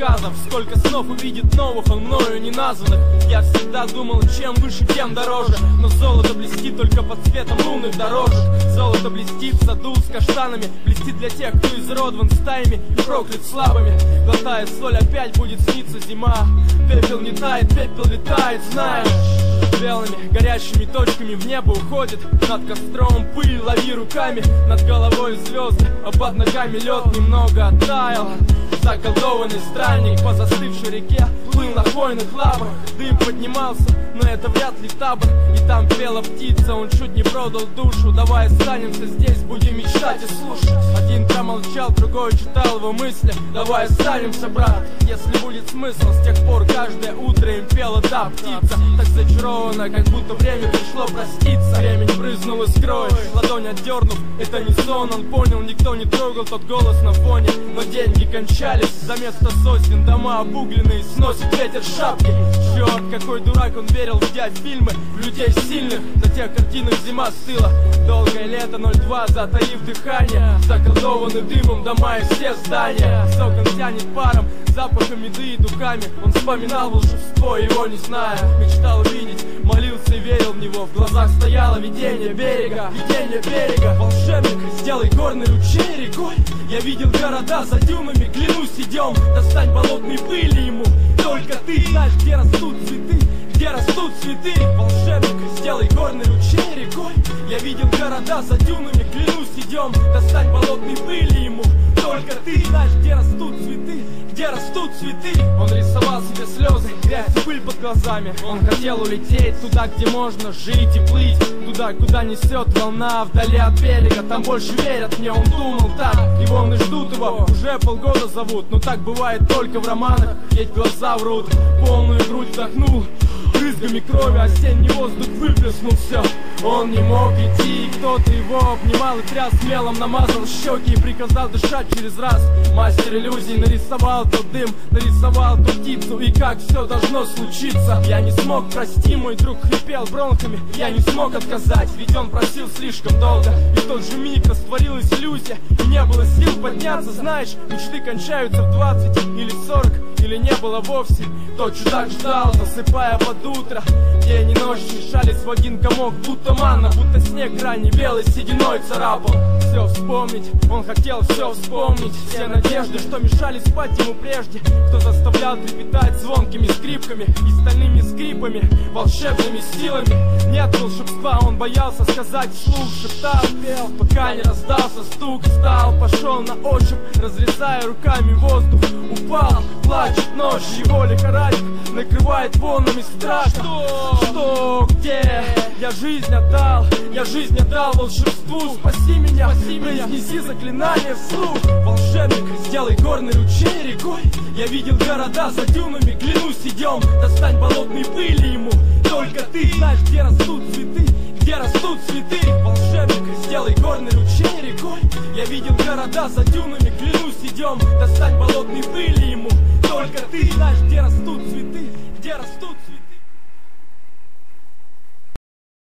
планов Сколько снов увидит новых, он мною не названных. Я всегда думал, чем выше, тем дороже. Но золото блестит только под светом лунных дорожек. Золото блестит в саду с каштанами Блестит для тех, кто изродван стаями И проклят слабыми. Глотая соль, опять будет сниться зима. Пепел не тает, пепел летает, знаешь Белыми горящими точками в небо уходит. Над костром пыль, лови руками. Над головой звезды, а под ногами лед немного оттаял. Заколдованный странник по застывшей реке. Плыл на хвойных лапах, дым поднимался Но это вряд ли табор. И там пела птица, он чуть не продал душу. Давай останемся здесь, будем мечтать и слушать. Один промолчал, другой читал его мысли. Давай останемся, брат, если будет смысл. С тех пор каждое утро им пела та птица. Так зачарована, как будто время пришло проститься. Времень брызнул искрой, ладонь отдернув Это не сон, он понял, никто не трогал тот голос на фоне. Но деньги кончались За место сосен дома обугленные Сносит ветер шапки. Черт, какой дурак, он верил в фильмы В людей сильных, на тех картинах зима стыла Долгое лето 02, затаив дыхание. Заколдованы дымом дома и все здания. С тянет паром, запахом еды и духами. Он вспоминал волшебство, его не зная. Мечтал видеть, молился и верил в него. В глазах стояло видение берега, видение берега. Волшебник, сделай горный ручей рекой. Я видел города за дюнами, клянусь, идем. Достань болотной пыли ему. Только ты знаешь, где растут цветы где растут цветы. Волшебник, сделай горный ручей рекой. Я видел города за дюнами, клянусь, идем. Достань болотной пыли ему цветы. Он рисовал себе слезы, грязь пыль под глазами. Он хотел улететь туда, где можно жить и плыть. Туда, куда несет волна вдали от берега. Там больше верят мне, он думал так. И волны ждут его, уже полгода зовут. Но так бывает только в романах, ведь глаза врут Полную грудь вдохнул брызгами крови Осенний воздух выплеснул все Он не мог идти, кто-то его обнимал и тряс Мелом намазал щеки и приказал дышать через раз. Мастер иллюзий нарисовал тот дым Нарисовал ту птицу и как все должно случиться. Я не смог, прости, мой друг хрипел бронхами Я не смог отказать, ведь он просил слишком долго. И в тот же миг растворилась иллюзия И не было сил подняться, знаешь Мечты кончаются в 20 или 40 Или не было вовсе Тот чудак ждал, засыпая под утро. День и ночь смешались в один комок Будто манна, будто снег ранний белый сединой царапал. Все вспомнить, он хотел все вспомнить. Все надежды, что мешали спать ему прежде. Кто заставлял трепетать звонкими скрипками И стальными скрипами, волшебными силами. Нет волшебства, он боялся сказать вслух Шептал, пел, пока не раздался стук Встал, пошел на ощупь, разрезая руками воздух. Упал, плачет ночь, его лихорадит Накрывает волнами страх Что? Что? Где? Я жизнь отдал, я жизнь отдал волшебству. Спаси меня, спаси меня, неси заклинание вслух. Волшебник, сделай горный ручей рекой. Я видел города за дюнами, клянусь, идем. Достань болотной пыли ему. Только ты знаешь, где растут цветы где растут цветы. Волшебник, сделай горный ручей рекой. Я видел города за дюнами, клянусь, идем. Достань болотной пыли ему